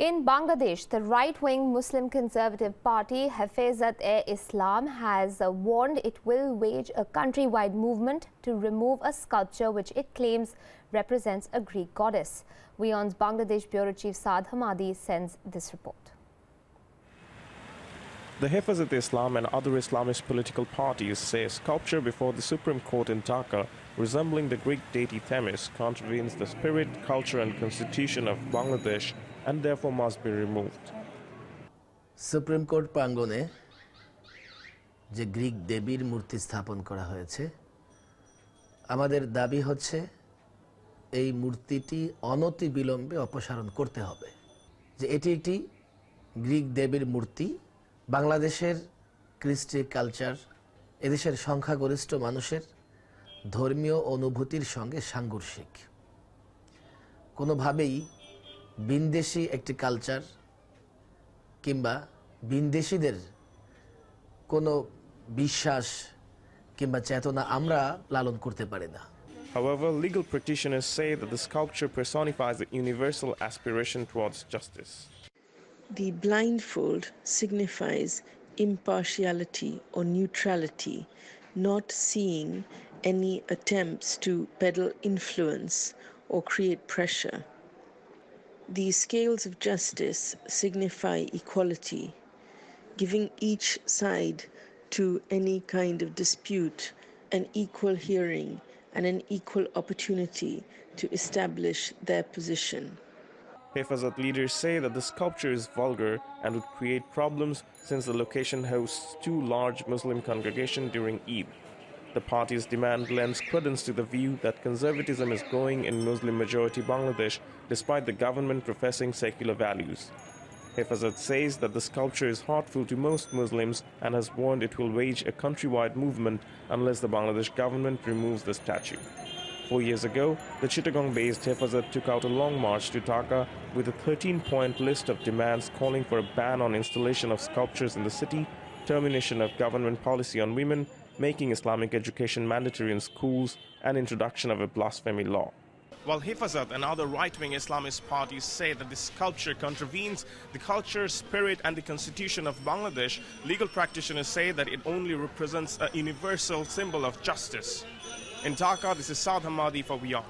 In Bangladesh, the right wing Muslim Conservative Party Hefazat-e-Islam has uh, warned it will wage a countrywide movement to remove a sculpture which it claims represents a Greek goddess. WION's Bangladesh Bureau Chief Saad Hammadi sends this report. The Hifazat Islam and other Islamist political parties say a sculpture before the Supreme Court in Dhaka resembling the Greek deity Themis contravenes the spirit, culture and constitution of Bangladesh and therefore must be removed. Supreme court প্রাঙ্গণে যে Greek দেবীর মূর্তি স্থাপন করা হয়েছে, আমাদের দাবি হচ্ছে এই মূর্তিটি অনতি বিলম্বে অপসারণ করতে হবে যে এটি একটি গ্রিক দেবীর মূর্তি, বাংলাদেশের কৃষ্টি কালচার, এদেশের সংখ্যাগরিষ্ঠ মানুষের ধর্মীয় অনুভূতির সঙ্গে সাংঘর্ষিক কোনোভাবেই বিনদেশি একটি কালচার কিংবা বিনদেশিদের কোনো বিশ্বাস কিংবা চেতনা আমরা লালন করতে পারি না However, legal practitioners say that the sculpture personifies the universal aspiration towards justice. The blindfold signifies impartiality or neutrality, not seeing any attempts to peddle influence or create pressure. The scales of justice signify equality, giving each side to any kind of dispute an equal hearing and an equal opportunity to establish their position. Hifazat leaders say that the sculpture is vulgar and would create problems since the location hosts two large Muslim congregations during Eid. The party's demand lends credence to the view that conservatism is growing in Muslim majority Bangladesh despite the government professing secular values. Hifazat says that the sculpture is hurtful to most Muslims and has warned it will wage a countrywide movement unless the Bangladesh government removes the statue. Four years ago, the Chittagong-based Hifazat took out a long march to Dhaka with a 13-point list of demands calling for a ban on installation of sculptures in the city, termination of government policy on women, making Islamic education mandatory in schools, and introduction of a blasphemy law. While Hifazat and other right-wing Islamist parties say that this sculpture contravenes the culture, spirit and the constitution of Bangladesh, legal practitioners say that it only represents a universal symbol of justice. In Dhaka, this is Saad Hammadi for WION.